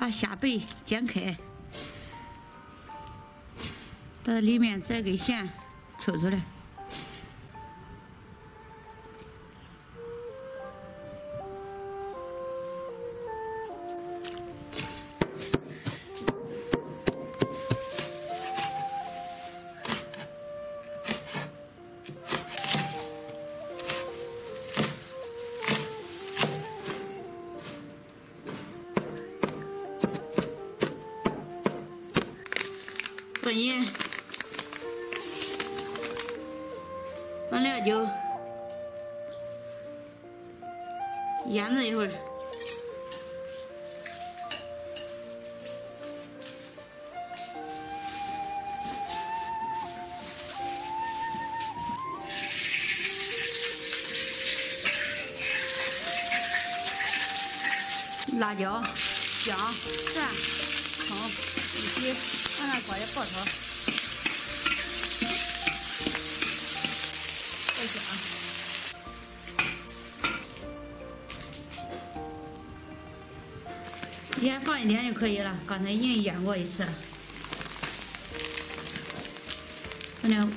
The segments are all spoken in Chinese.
把虾背剪开，把里面这根线抽出来。放盐，放料酒，腌制一会儿。辣椒、姜、蒜、葱一起往那锅里爆炒，爆香。盐放一点就可以了，刚才已经腌过一次了。放点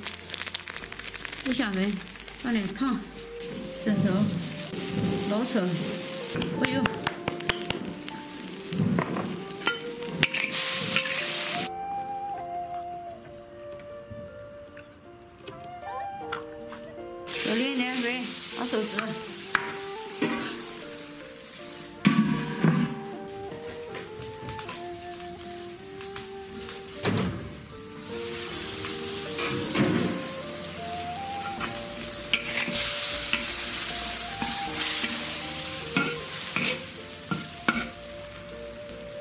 五香粉，放点糖、生抽、老抽、蚝油。多淋点水把手指。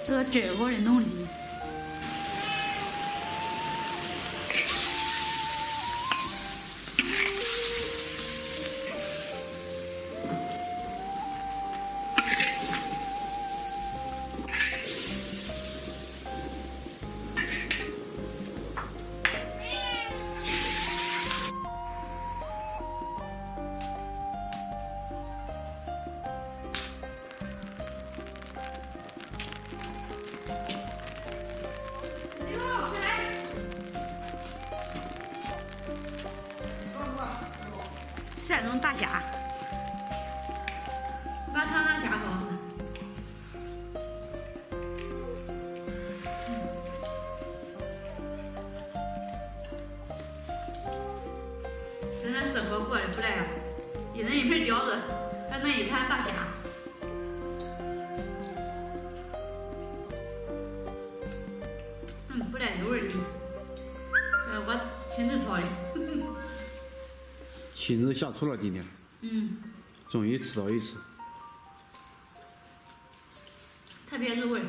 这个汁我得弄里大虾，把尝尝虾好。跟咱生活过得不赖啊，一人一盆饺子，还弄一盘大虾。嗯，不赖有味儿的，呃，我亲自炒的。亲自下厨了，今天。嗯，终于吃到一次。特别入味